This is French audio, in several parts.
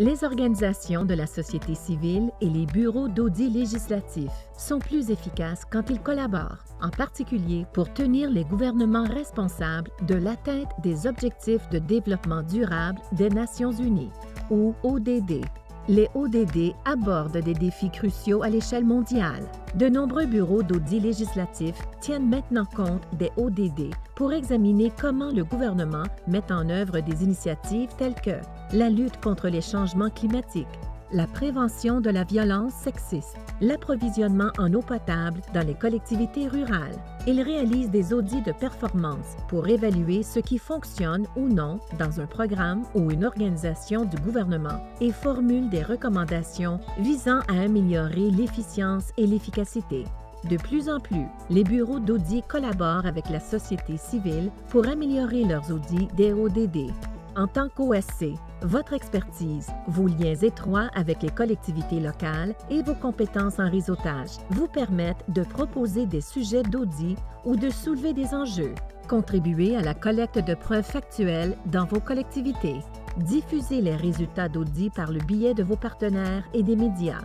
Les organisations de la société civile et les bureaux d'audit législatif sont plus efficaces quand ils collaborent, en particulier pour tenir les gouvernements responsables de l'atteinte des objectifs de développement durable des Nations unies, ou ODD, les ODD abordent des défis cruciaux à l'échelle mondiale. De nombreux bureaux d'audit législatif tiennent maintenant compte des ODD pour examiner comment le gouvernement met en œuvre des initiatives telles que la lutte contre les changements climatiques, la prévention de la violence sexiste, l'approvisionnement en eau potable dans les collectivités rurales. Il réalise des audits de performance pour évaluer ce qui fonctionne ou non dans un programme ou une organisation du gouvernement et formule des recommandations visant à améliorer l'efficience et l'efficacité. De plus en plus, les bureaux d'audit collaborent avec la société civile pour améliorer leurs audits des ODD. En tant qu'OSC, votre expertise, vos liens étroits avec les collectivités locales et vos compétences en réseautage vous permettent de proposer des sujets d'audit ou de soulever des enjeux. Contribuez à la collecte de preuves factuelles dans vos collectivités. Diffusez les résultats d'audit par le biais de vos partenaires et des médias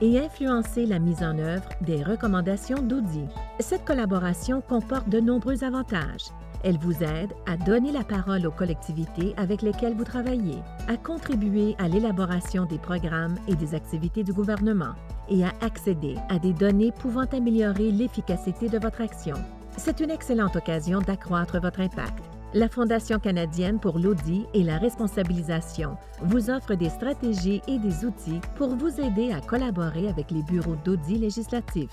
et influencez la mise en œuvre des recommandations d'audit. Cette collaboration comporte de nombreux avantages. Elle vous aide à donner la parole aux collectivités avec lesquelles vous travaillez, à contribuer à l'élaboration des programmes et des activités du gouvernement et à accéder à des données pouvant améliorer l'efficacité de votre action. C'est une excellente occasion d'accroître votre impact. La Fondation canadienne pour l'audit et la responsabilisation vous offre des stratégies et des outils pour vous aider à collaborer avec les bureaux d'audit législatifs